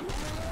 Thank you.